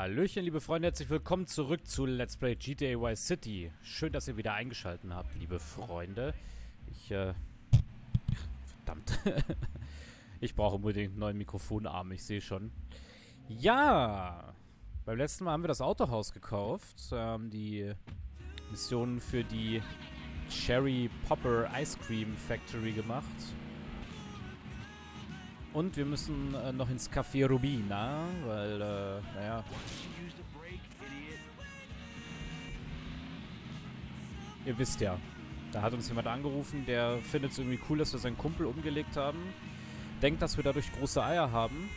Hallöchen, liebe Freunde, herzlich willkommen zurück zu Let's Play GTA Vice City. Schön, dass ihr wieder eingeschaltet habt, liebe Freunde. Ich, äh... Verdammt. ich brauche unbedingt einen neuen Mikrofonarm, ich sehe schon. Ja! Beim letzten Mal haben wir das Autohaus gekauft, ähm, die Missionen für die Cherry Popper Ice Cream Factory gemacht. Und wir müssen äh, noch ins Café Rubina, weil, äh, naja. Ihr wisst ja, da hat uns jemand angerufen, der findet es irgendwie cool, dass wir seinen Kumpel umgelegt haben. Denkt, dass wir dadurch große Eier haben.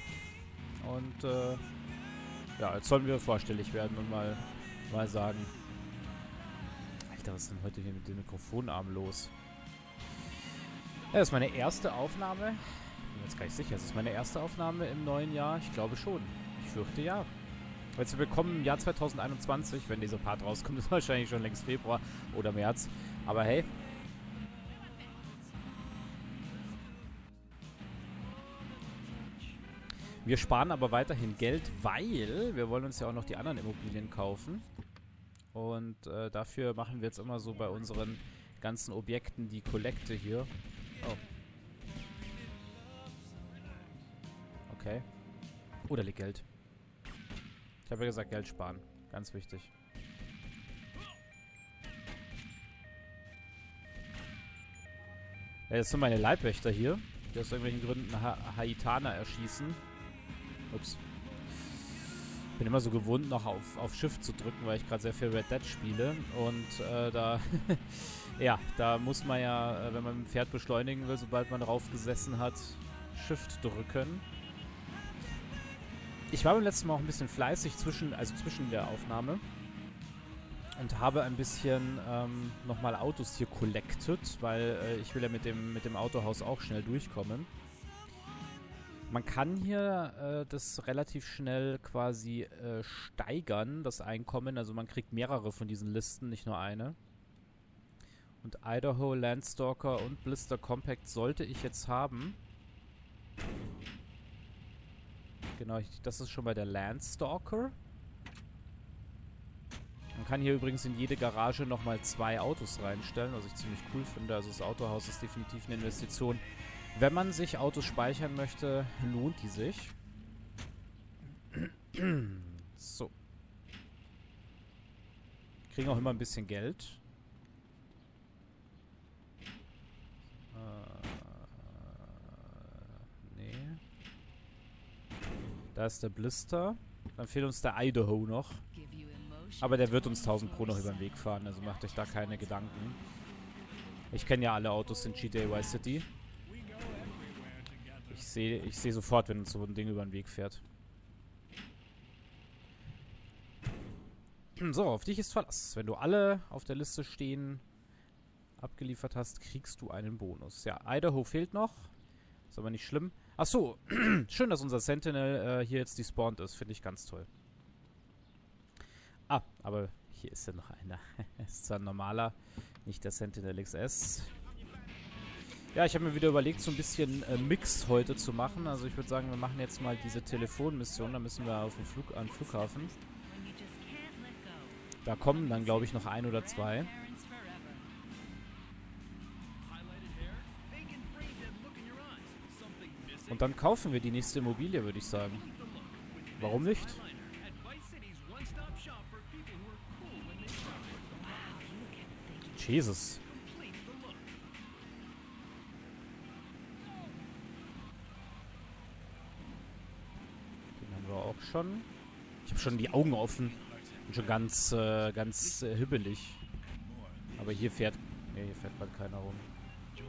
Und, äh, ja, jetzt sollen wir vorstellig werden und mal, mal sagen. Alter, was ist denn heute hier mit dem Mikrofonarm los? Ja, das ist meine erste Aufnahme bin jetzt gar nicht sicher. Ist das meine erste Aufnahme im neuen Jahr? Ich glaube schon. Ich fürchte ja. Jetzt willkommen im Jahr 2021. Wenn dieser Part rauskommt, ist wahrscheinlich schon längst Februar oder März. Aber hey. Wir sparen aber weiterhin Geld, weil wir wollen uns ja auch noch die anderen Immobilien kaufen. Und äh, dafür machen wir jetzt immer so bei unseren ganzen Objekten die Kollekte hier. Oh, Okay. Oh, da liegt Geld. Ich habe ja gesagt, Geld sparen. Ganz wichtig. Ja, das sind meine Leibwächter hier, die aus irgendwelchen Gründen ha Haitaner erschießen. Ups. Bin immer so gewohnt, noch auf, auf Shift zu drücken, weil ich gerade sehr viel Red Dead spiele. Und äh, da, ja, da muss man ja, äh, wenn man ein Pferd beschleunigen will, sobald man drauf gesessen hat, Shift drücken. Ich war beim letzten Mal auch ein bisschen fleißig zwischen, also zwischen der Aufnahme und habe ein bisschen ähm, nochmal Autos hier collected, weil äh, ich will ja mit dem, mit dem Autohaus auch schnell durchkommen. Man kann hier äh, das relativ schnell quasi äh, steigern, das Einkommen. Also man kriegt mehrere von diesen Listen, nicht nur eine. Und Idaho, Landstalker und Blister Compact sollte ich jetzt haben. Genau, ich, das ist schon bei der Landstalker. Man kann hier übrigens in jede Garage nochmal zwei Autos reinstellen, was ich ziemlich cool finde. Also das Autohaus ist definitiv eine Investition. Wenn man sich Autos speichern möchte, lohnt die sich. so. Kriegen auch immer ein bisschen Geld. Da ist der Blister. Dann fehlt uns der Idaho noch. Aber der wird uns 1000 Pro noch über den Weg fahren, also macht euch da keine Gedanken. Ich kenne ja alle Autos in GTA Vice City. Ich sehe ich seh sofort, wenn uns so ein Ding über den Weg fährt. So, auf dich ist Verlass. Wenn du alle auf der Liste stehen abgeliefert hast, kriegst du einen Bonus. Ja, Idaho fehlt noch. Ist aber nicht schlimm. Ach so, schön, dass unser Sentinel äh, hier jetzt despawned ist. Finde ich ganz toll. Ah, aber hier ist ja noch einer. ist zwar ein normaler, nicht der Sentinel XS. Ja, ich habe mir wieder überlegt, so ein bisschen äh, Mix heute zu machen. Also ich würde sagen, wir machen jetzt mal diese Telefonmission. Da müssen wir auf den Flug, an den Flughafen. Da kommen dann, glaube ich, noch ein oder zwei. Und dann kaufen wir die nächste Immobilie, würde ich sagen. Warum nicht? Jesus. Den haben wir auch schon. Ich habe schon die Augen offen. Bin schon ganz, äh, ganz äh, hibbelig. Aber hier fährt... Ne, hier fährt bald keiner rum. Ja,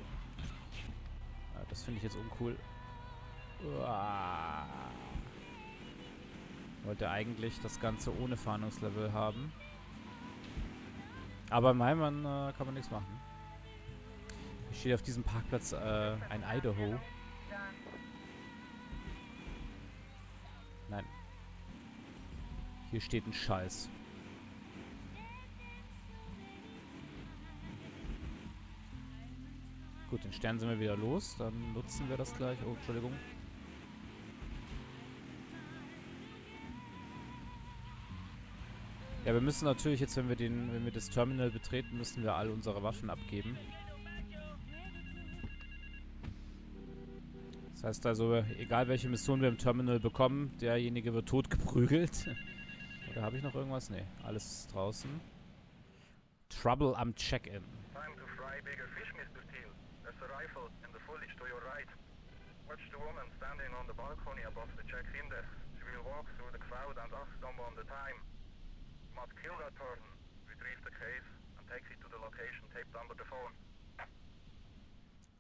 das finde ich jetzt uncool. Wollte eigentlich das Ganze ohne Fahndungslevel haben. Aber in meinem äh, kann man nichts machen. Hier steht auf diesem Parkplatz äh, ein Idaho. Nein. Hier steht ein Scheiß. Gut, den Stern sind wir wieder los. Dann nutzen wir das gleich. Oh, Entschuldigung. Ja, wir müssen natürlich jetzt, wenn wir den, wenn wir das Terminal betreten, müssen wir all unsere Waffen abgeben. Das heißt also, egal welche Mission wir im Terminal bekommen, derjenige wird totgeprügelt. Oder habe ich noch irgendwas? Nee, alles draußen. Trouble am Check-In. Time to fry bigger fish, Mr. Steele. There's a rifle in the foliage to your right. Watch the woman standing on the balcony above the check-in desk. She will walk through the crowd and ask someone the time. Kill that retrieve the case, and take it to the location taped under the phone.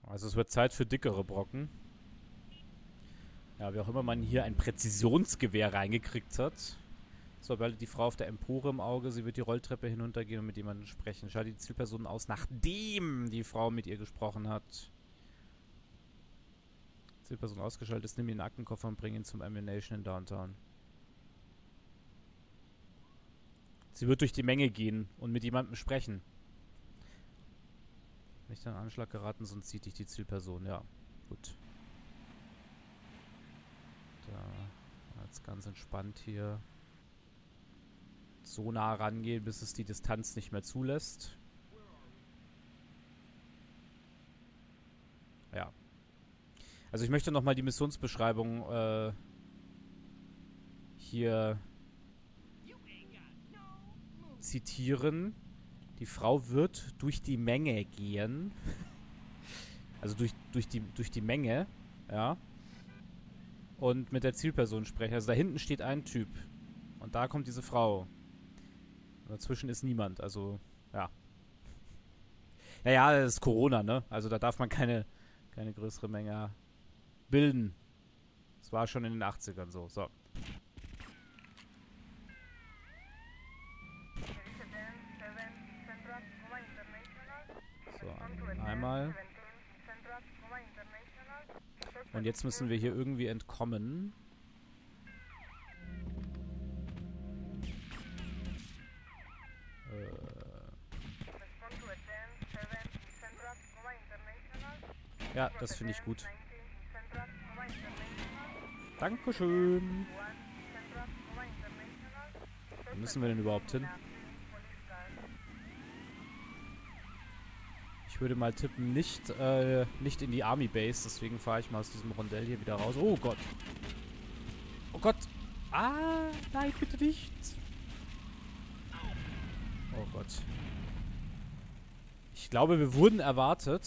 Also es wird Zeit für dickere Brocken. Ja, wie auch immer man hier ein Präzisionsgewehr reingekriegt hat. So, weil die Frau auf der Empore im Auge, sie wird die Rolltreppe hinuntergehen und mit jemandem sprechen. Schaltet die Zielperson aus, nachdem die Frau mit ihr gesprochen hat. Zielperson ausgeschaltet ist, nimm den Aktenkoffer und bring ihn zum Ammunition in Downtown. Sie wird durch die Menge gehen und mit jemandem sprechen. Nicht an Anschlag geraten, sonst sieht dich die Zielperson. Ja, gut. Da jetzt ganz entspannt hier so nah rangehen, bis es die Distanz nicht mehr zulässt. Ja. Also ich möchte nochmal die Missionsbeschreibung äh, hier zitieren. Die Frau wird durch die Menge gehen. Also durch, durch, die, durch die Menge, ja. Und mit der Zielperson sprechen. Also da hinten steht ein Typ. Und da kommt diese Frau. Dazwischen ist niemand, also ja. Naja, das ist Corona, ne? Also da darf man keine, keine größere Menge bilden. Das war schon in den 80ern so. So. Einmal. Und jetzt müssen wir hier irgendwie entkommen. Ja, das finde ich gut. Dankeschön. Wo müssen wir denn überhaupt hin? Ich würde mal tippen, nicht, äh, nicht in die Army Base, deswegen fahre ich mal aus diesem Rondell hier wieder raus. Oh Gott. Oh Gott. Ah, nein, bitte nicht. Oh Gott. Ich glaube, wir wurden erwartet.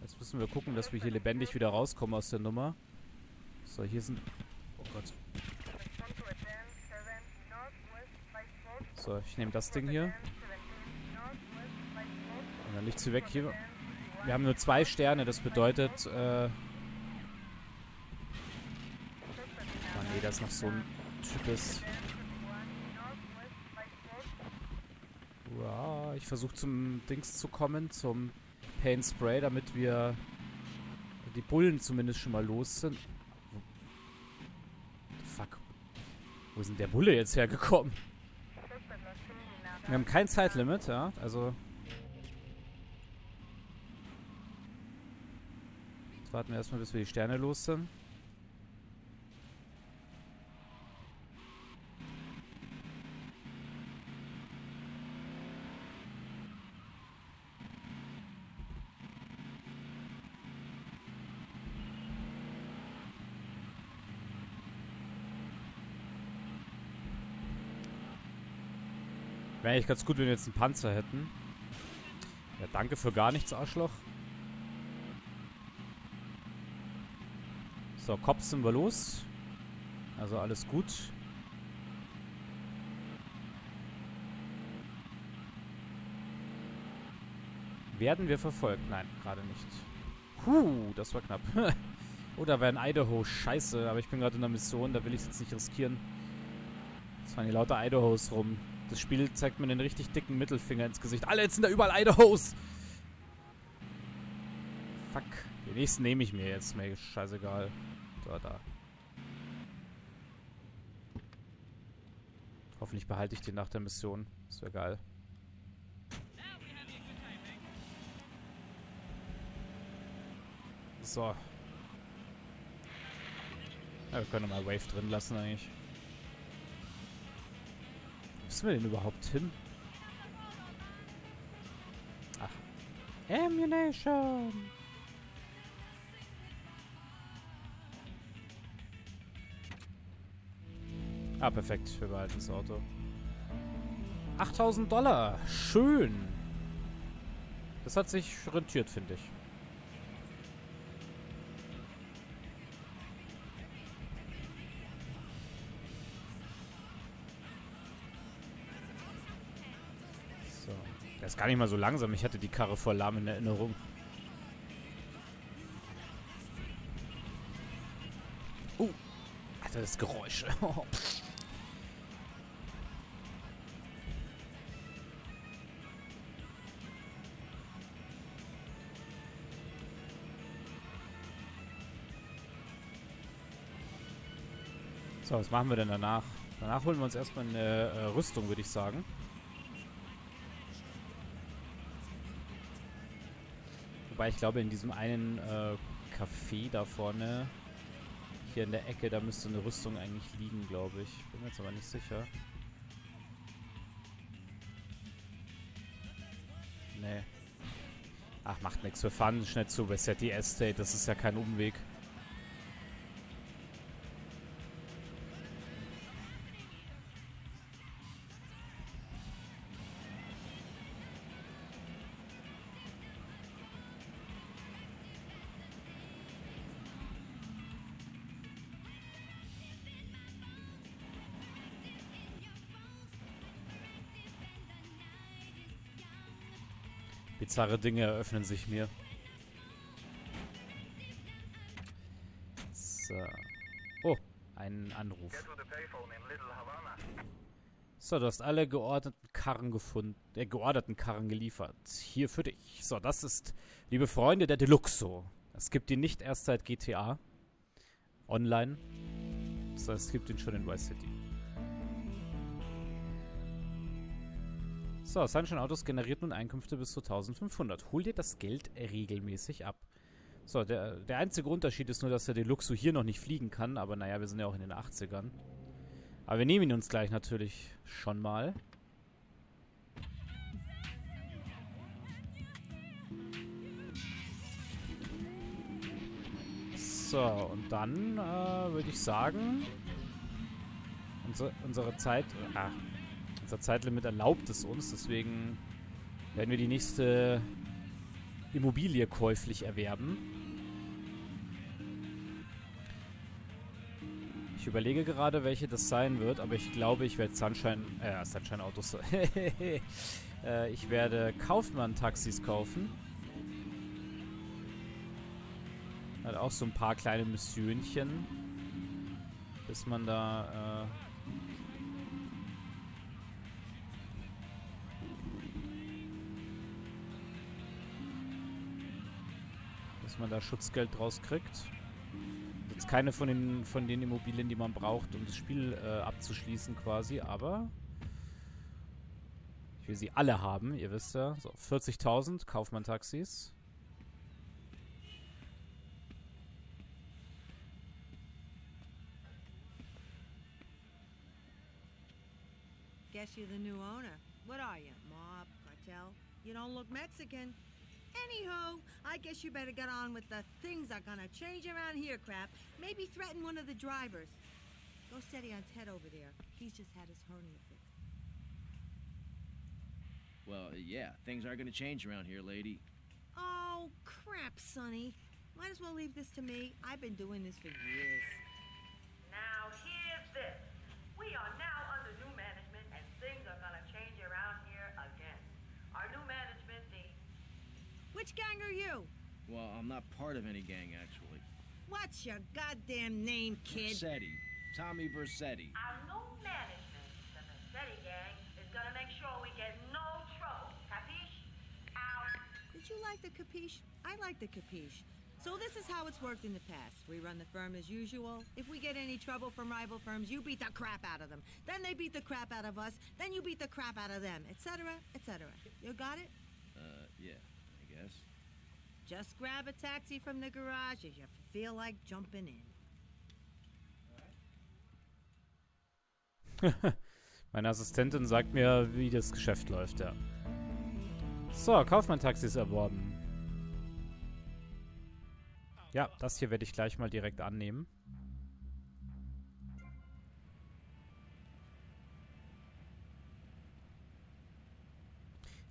Jetzt müssen wir gucken, dass wir hier lebendig wieder rauskommen aus der Nummer. So, hier sind... Oh Gott. So, ich nehme das Ding hier. Liegt sie weg hier. Wir haben nur zwei Sterne, das bedeutet... Äh oh nee, das ist noch so ein types... Ja, ich versuche zum Dings zu kommen, zum Pain Spray, damit wir die Bullen zumindest schon mal los sind. Fuck. Wo ist denn der Bulle jetzt hergekommen? Wir haben kein Zeitlimit, ja, also... Jetzt warten wir erstmal, bis wir die Sterne los sind. Wäre eigentlich ganz gut, wenn wir jetzt einen Panzer hätten. Ja, danke für gar nichts, Arschloch. So, Cops sind wir los. Also alles gut. Werden wir verfolgt? Nein, gerade nicht. Puh, das war knapp. oh, da wäre ein Idaho. Scheiße, aber ich bin gerade in der Mission, da will ich es jetzt nicht riskieren. Es fahren hier lauter Idahos rum. Das Spiel zeigt mir einen richtig dicken Mittelfinger ins Gesicht. Alle, jetzt sind da überall Idahos! Fuck. Den nächsten nehme ich mir jetzt. Mir scheißegal. So, da. Hoffentlich behalte ich den nach der Mission. Das wäre geil. So. Ja, wir können mal Wave drin lassen eigentlich. müssen wir denn überhaupt hin? Ammunition! Ah, perfekt. Wir behalten das Auto. 8000 Dollar. Schön. Das hat sich rentiert, finde ich. So. Der ist gar nicht mal so langsam. Ich hatte die Karre voll lahm in Erinnerung. Uh. Alter, das Geräusch. So, was machen wir denn danach? Danach holen wir uns erstmal eine äh, Rüstung, würde ich sagen. Wobei ich glaube, in diesem einen äh, Café da vorne, hier in der Ecke, da müsste eine Rüstung eigentlich liegen, glaube ich. Bin mir jetzt aber nicht sicher. Nee. Ach, macht nichts. Wir fahren schnell zu Bessetti Estate. Das ist ja kein Umweg. Bizarre Dinge eröffnen sich mir. So. Oh, ein Anruf. So, du hast alle geordneten Karren gefunden, äh, geordneten Karren geliefert. Hier für dich. So, das ist, liebe Freunde, der Deluxo. Es gibt ihn nicht erst seit GTA. Online. So, es gibt ihn schon in Vice City. So, Sunshine Autos generiert nun Einkünfte bis zu 1500. Hol dir das Geld regelmäßig ab. So, der, der einzige Unterschied ist nur, dass der Deluxo hier noch nicht fliegen kann. Aber naja, wir sind ja auch in den 80ern. Aber wir nehmen ihn uns gleich natürlich schon mal. So, und dann äh, würde ich sagen, unsere, unsere Zeit, ah, unser Zeitlimit erlaubt es uns, deswegen werden wir die nächste Immobilie käuflich erwerben. Ich überlege gerade, welche das sein wird, aber ich glaube, ich werde Sunshine, äh, Sunshine Autos, äh, ich werde Kaufmann-Taxis kaufen. Hat auch so ein paar kleine Missionchen, bis man da, äh, bis man da Schutzgeld draus kriegt. Jetzt keine von den, von den Immobilien, die man braucht, um das Spiel äh, abzuschließen quasi, aber ich will sie alle haben, ihr wisst ja. So, 40.000 Kaufmann-Taxis. Guess you're the new owner. What are you, mob, cartel? You don't look Mexican. Anywho, I guess you better get on with the things are gonna change around here crap. Maybe threaten one of the drivers. Go steady on Ted over there. He's just had his hernia fixed. Well, uh, yeah, things are gonna change around here, lady. Oh, crap, Sonny. Might as well leave this to me. I've been doing this for years. Now here's this. We are now under new management and things are gonna change around here again. Our new management, the Which gang are you? Well, I'm not part of any gang, actually. What's your goddamn name, kid? Versetti. Tommy Versetti. our new management, the Massetti gang, is gonna make sure we get no trouble. Capiche? Out. Did you like the capiche? I like the capiche. So this is how it's worked in the past. We run the firm as usual. If we get any trouble from rival firms, you beat the crap out of them. Then they beat the crap out of us. Then you beat the crap out of them, etc., etc. You got it? Uh, yeah, Guess. Just grab a taxi from the garage if you feel like jumping in. Meine Assistentin sagt mir, wie das Geschäft läuft, ja. So, Kaufmann-Taxis erworben. Ja, das hier werde ich gleich mal direkt annehmen.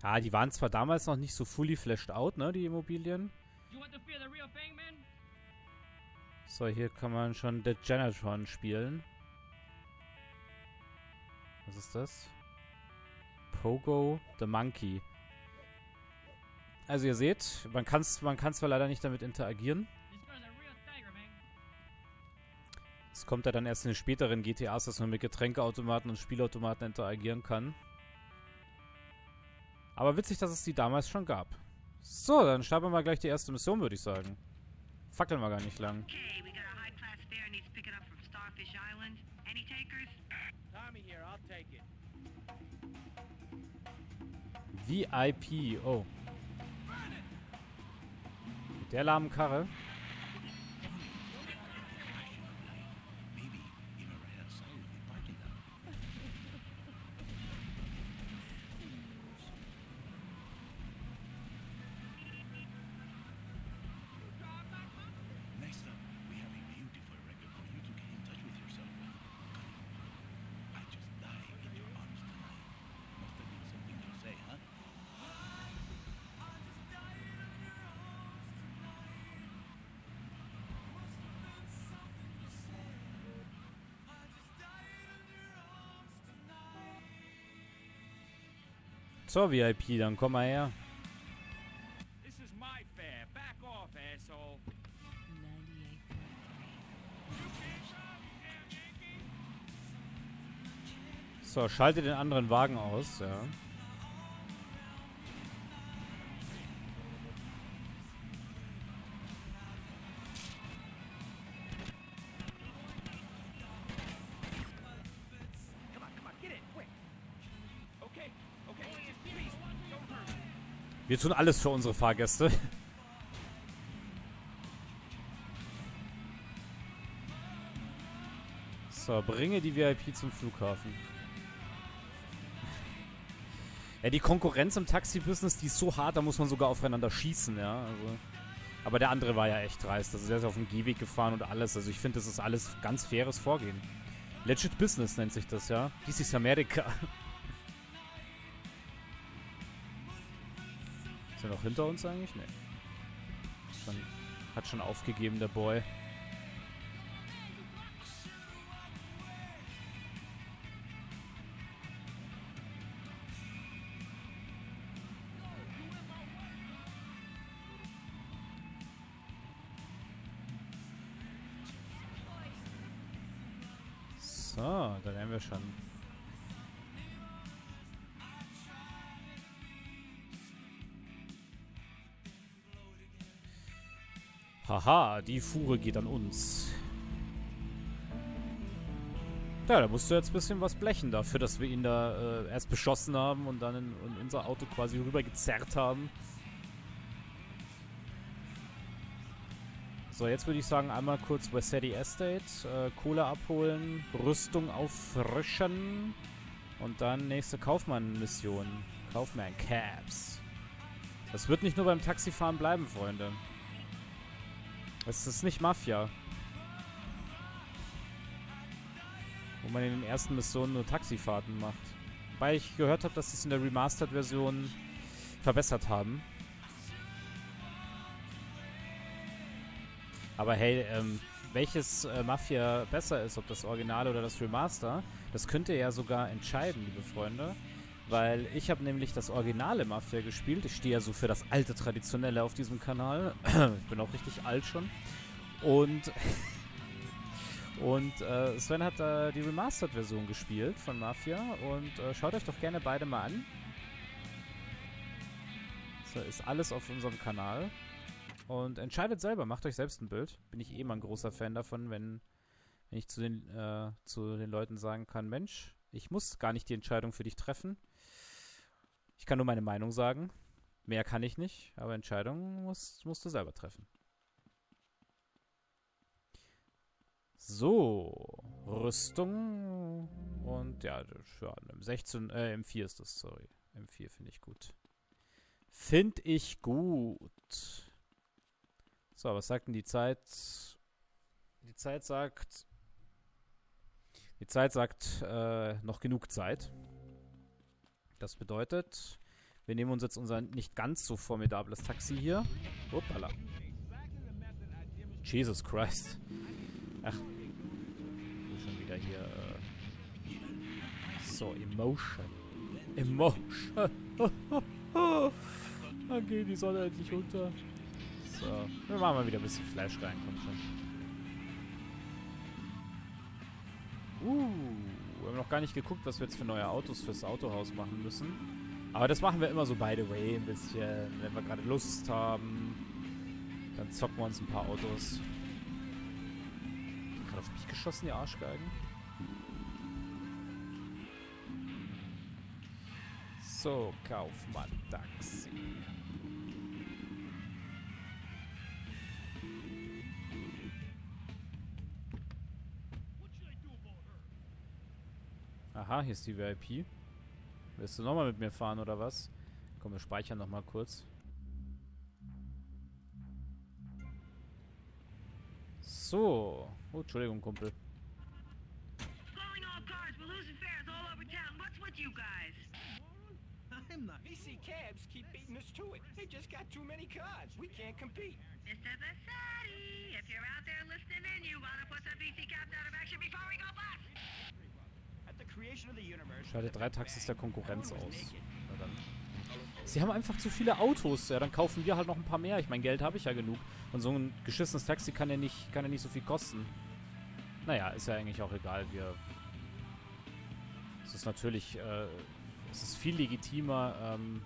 Ja, die waren zwar damals noch nicht so fully flashed out, ne, die Immobilien. So, hier kann man schon The Genetron spielen. Was ist das? Pogo the Monkey. Also ihr seht, man kann man kann zwar leider nicht damit interagieren. Es kommt ja dann erst in den späteren GTAs, dass man mit Getränkeautomaten und Spielautomaten interagieren kann. Aber witzig, dass es die damals schon gab. So, dann starten wir mal gleich die erste Mission, würde ich sagen. Fackeln wir gar nicht lang. Okay, we got a high-class fare needs picking up from Starfish Island. Any takers? Tommy here, I'll take it. VIP, oh. Mit der lahmen Karre. So, VIP, dann komm mal her. So, schalte den anderen Wagen aus, ja. Wir tun alles für unsere Fahrgäste. So, bringe die VIP zum Flughafen. Ja, die Konkurrenz im Taxi-Business, die ist so hart, da muss man sogar aufeinander schießen, ja. Also, aber der andere war ja echt dreist. Also der ist auf dem Gehweg gefahren und alles. Also ich finde, das ist alles ganz faires Vorgehen. Legit Business nennt sich das, ja. Dies ist Amerika. Noch hinter uns eigentlich? Nee. Schon, hat schon aufgegeben, der Boy. So, da wären wir schon. Haha, die Fuhre geht an uns. Ja, da musst du jetzt ein bisschen was blechen dafür, dass wir ihn da äh, erst beschossen haben und dann in, in unser Auto quasi rübergezerrt haben. So, jetzt würde ich sagen, einmal kurz Wesetti Estate, äh, Kohle abholen, Rüstung auffrischen und dann nächste Kaufmann-Mission. Kaufmann Cabs. Das wird nicht nur beim Taxifahren bleiben, Freunde. Es ist nicht Mafia. Wo man in den ersten Missionen nur Taxifahrten macht. Wobei ich gehört habe, dass sie es in der Remastered-Version verbessert haben. Aber hey, ähm, welches äh, Mafia besser ist, ob das Original oder das Remaster, das könnt ihr ja sogar entscheiden, liebe Freunde. Weil ich habe nämlich das originale Mafia gespielt. Ich stehe ja so für das alte Traditionelle auf diesem Kanal. ich bin auch richtig alt schon. Und, und äh, Sven hat äh, die Remastered-Version gespielt von Mafia. Und äh, schaut euch doch gerne beide mal an. So ist alles auf unserem Kanal. Und entscheidet selber, macht euch selbst ein Bild. Bin ich eh mal ein großer Fan davon, wenn, wenn ich zu den, äh, zu den Leuten sagen kann, Mensch, ich muss gar nicht die Entscheidung für dich treffen. Ich kann nur meine Meinung sagen. Mehr kann ich nicht, aber Entscheidungen musst, musst du selber treffen. So, Rüstung und ja, ja im 16, äh, M4 ist das, sorry. M4 finde ich gut. Finde ich gut. So, was sagt denn die Zeit? Die Zeit sagt. Die Zeit sagt äh, noch genug Zeit. Das bedeutet, wir nehmen uns jetzt unser nicht ganz so formidables Taxi hier. Hoppala. Jesus Christ. Ach. Schon wieder hier. Äh, so, Emotion. Emotion. Dann geht die Sonne endlich unter. So, wir machen mal wieder ein bisschen Flash rein, komm schon. Uh, wir haben noch gar nicht geguckt, was wir jetzt für neue Autos fürs Autohaus machen müssen. Aber das machen wir immer so by the way ein bisschen. Wenn wir gerade Lust haben, dann zocken wir uns ein paar Autos. Gerade auf mich geschossen, die Arschgeigen. So, Kaufmann Taxi. Aha, hier ist die VIP. Willst du nochmal mit mir fahren oder was? Komm, wir speichern nochmal kurz. So. Oh, Entschuldigung, Kumpel. Slowing all cars, we're losing fares all over town. What's with you guys? I'm not. VC cabs keep beating us to it. They just got too many cars. We can't compete. Mr. Vassetti, if you're out there listening in, you want to put the VC cabs out of action before we go bust. Schaltet drei Taxis der Konkurrenz aus. Sie haben einfach zu viele Autos. Ja, dann kaufen wir halt noch ein paar mehr. Ich meine, Geld habe ich ja genug. Und so ein geschissenes Taxi kann ja nicht, kann ja nicht so viel kosten. Naja, ist ja eigentlich auch egal. Wir. Es ist natürlich. Äh, es ist viel legitimer. Ähm,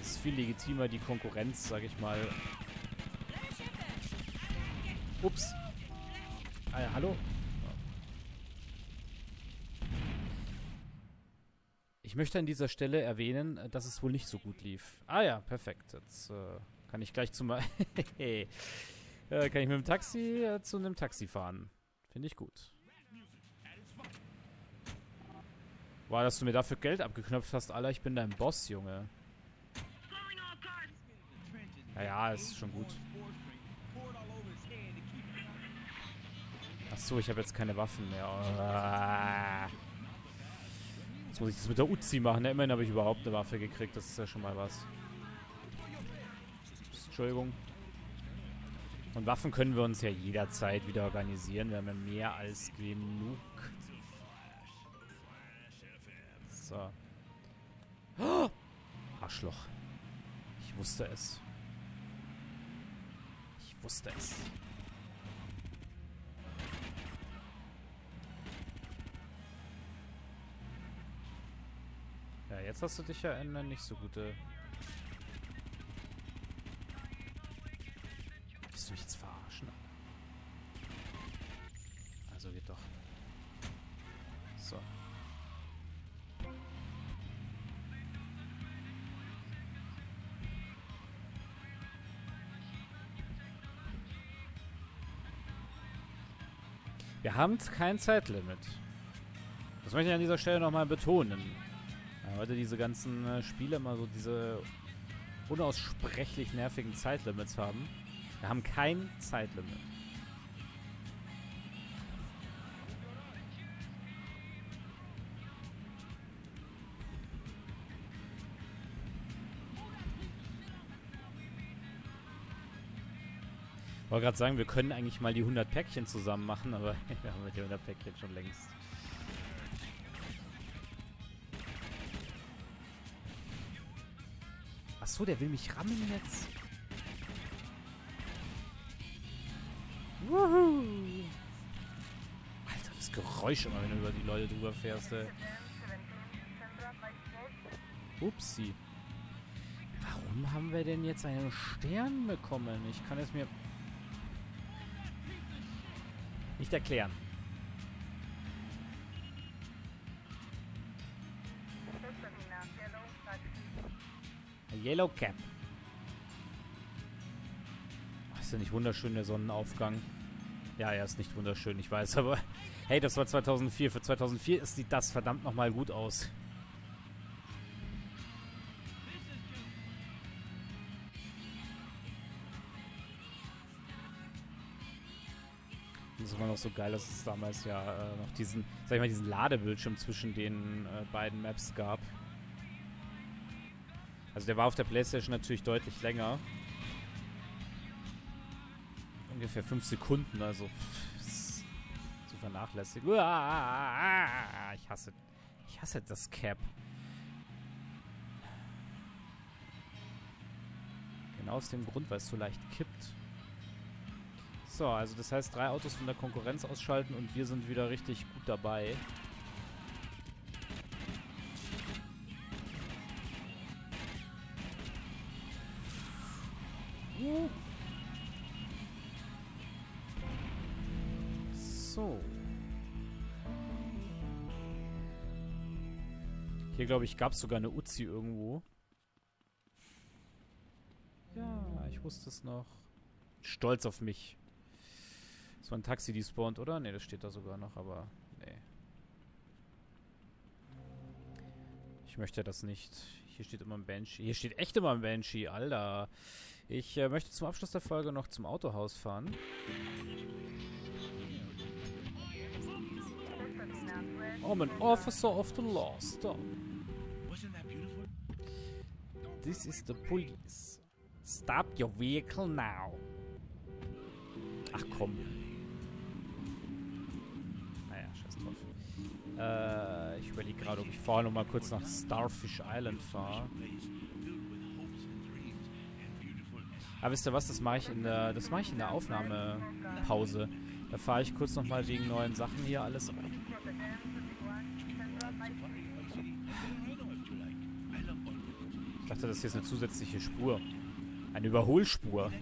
es ist viel legitimer, die Konkurrenz, sag ich mal. Ups. Ah, ja, hallo? Ich möchte an dieser Stelle erwähnen, äh, dass es wohl nicht so gut lief. Ah ja, perfekt. Jetzt äh, kann ich gleich zum äh, kann ich mit dem Taxi äh, zu einem Taxi fahren. Finde ich gut. War, dass du mir dafür Geld abgeknöpft hast, Alter. Ich bin dein Boss, Junge. Slowing all cars. Ja, ja, ist schon gut. Achso, ich habe jetzt keine Waffen mehr. Ah. Jetzt muss ich das mit der Uzi machen. Ja, immerhin habe ich überhaupt eine Waffe gekriegt. Das ist ja schon mal was. Entschuldigung. Und Waffen können wir uns ja jederzeit wieder organisieren. Wir haben ja mehr als genug. So. Oh! Arschloch. Ich wusste es. Ich wusste es. Jetzt hast du dich ja in eine nicht so gute... Willst du mich jetzt verarschen? Also geht doch. So. Wir haben kein Zeitlimit. Das möchte ich an dieser Stelle nochmal betonen. Heute diese ganzen äh, Spiele immer so diese unaussprechlich nervigen Zeitlimits haben. Wir haben kein Zeitlimit. Ich wollte gerade sagen, wir können eigentlich mal die 100 Päckchen zusammen machen, aber wir haben die 100 Päckchen schon längst. Achso, der will mich rammen jetzt. Wuhu. Alter, das Geräusch immer, wenn du über die Leute drüber fährst, ey. Upsi. Warum haben wir denn jetzt einen Stern bekommen? Ich kann es mir nicht erklären. Yellow Cap. Ist ja nicht wunderschön der Sonnenaufgang. Ja, er ist nicht wunderschön, ich weiß, aber hey, das war 2004. Für 2004 sieht das verdammt nochmal gut aus. Das ist immer noch so geil, dass es damals ja äh, noch diesen, sag ich mal, diesen Ladebildschirm zwischen den äh, beiden Maps gab. Also der war auf der Playstation natürlich deutlich länger. Ungefähr 5 Sekunden, also zu vernachlässigen. Ich hasse, ich hasse das Cap. Genau aus dem Grund, weil es so leicht kippt. So, also das heißt, drei Autos von der Konkurrenz ausschalten und wir sind wieder richtig gut dabei. So. Hier, glaube ich, gab es sogar eine Uzi irgendwo. Ja, ich wusste es noch. Stolz auf mich. Das war ein Taxi, die spawnt, oder? Ne, das steht da sogar noch, aber nee. Ich möchte das nicht. Hier steht immer ein Banshee. Hier steht echt immer ein Banshee, Alter. Ich äh, möchte zum Abschluss der Folge noch zum Autohaus fahren. I'm an officer of the law. Stop. This is the police. Stop your vehicle now. Ach komm. Naja, scheiß drauf. Äh, ich überlege gerade, ob ich vorher noch mal kurz nach Starfish Island fahre. Aber wisst ihr was, das mache ich in der, ich in der Aufnahmepause. Da fahre ich kurz noch mal wegen neuen Sachen hier alles rein. Ich dachte, das hier ist eine zusätzliche Spur. Eine Überholspur.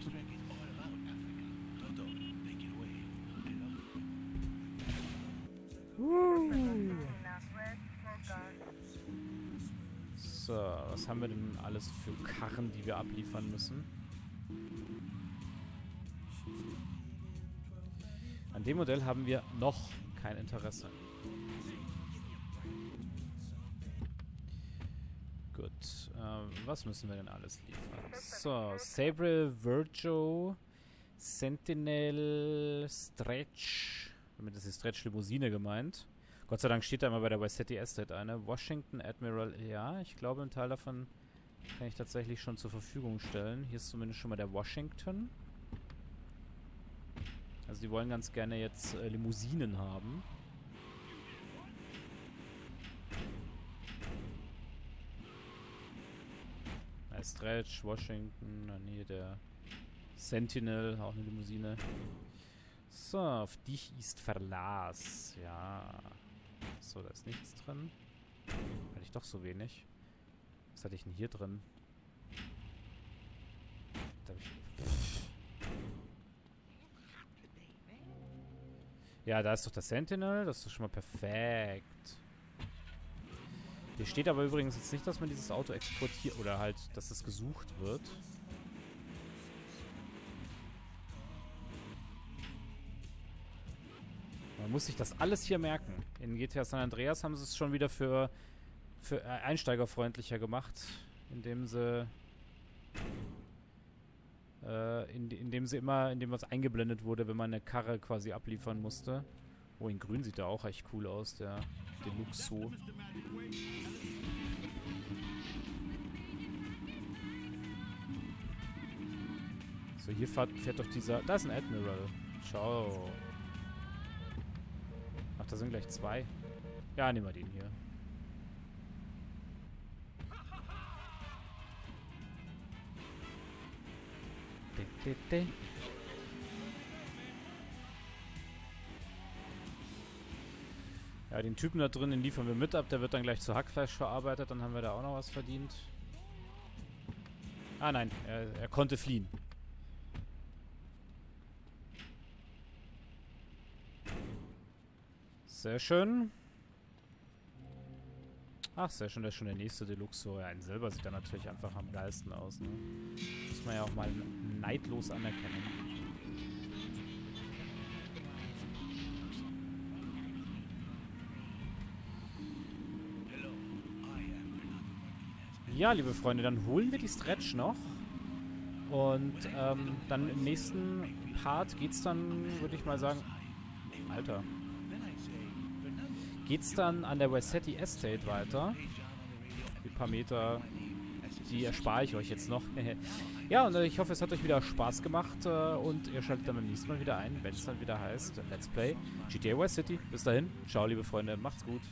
So, was haben wir denn alles für Karren, die wir abliefern müssen? Dem Modell haben wir noch kein Interesse. Gut, ähm, was müssen wir denn alles liefern? So, Sabre, Virgio, Sentinel, Stretch. Damit ist die Stretch-Limousine gemeint. Gott sei Dank steht da immer bei der Vicetti Estate eine. Washington Admiral, ja, ich glaube, ein Teil davon kann ich tatsächlich schon zur Verfügung stellen. Hier ist zumindest schon mal der Washington. Also die wollen ganz gerne jetzt äh, Limousinen haben. Ja, Stretch, Washington, hier der Sentinel, auch eine Limousine. So, auf dich ist Verlass. Ja. So, da ist nichts drin. Hatte ich doch so wenig. Was hatte ich denn hier drin? Da hab ich ja, da ist doch der Sentinel. Das ist doch schon mal perfekt. Hier steht aber übrigens jetzt nicht, dass man dieses Auto exportiert oder halt, dass es gesucht wird. Man muss sich das alles hier merken. In GTA San Andreas haben sie es schon wieder für, für äh, einsteigerfreundlicher gemacht, indem sie äh, in, indem sie immer, indem was eingeblendet wurde, wenn man eine Karre quasi abliefern musste. Oh, in grün sieht er auch echt cool aus, der Deluxo. So, hier fährt, fährt doch dieser... Da ist ein Admiral. Schau. Ach, da sind gleich zwei. Ja, nehmen wir den hier. Di. Ja, den Typen da drin, den liefern wir mit ab. Der wird dann gleich zu Hackfleisch verarbeitet. Dann haben wir da auch noch was verdient. Ah nein, er, er konnte fliehen. Sehr schön. Ach, sehr schön, das ist schon der nächste Deluxe. So, ja, ein Silber sieht dann natürlich einfach am geilsten aus. Ne? Muss man ja auch mal neidlos anerkennen. Ja, liebe Freunde, dann holen wir die Stretch noch. Und ähm, dann im nächsten Part geht's dann, würde ich mal sagen. Alter. Geht's dann an der Wessetti Estate weiter. Die paar Meter, die erspare ich euch jetzt noch. ja, und äh, ich hoffe, es hat euch wieder Spaß gemacht äh, und ihr schaltet dann beim nächsten Mal wieder ein, wenn es dann wieder heißt Let's Play GTA West City. Bis dahin, ciao, liebe Freunde, macht's gut.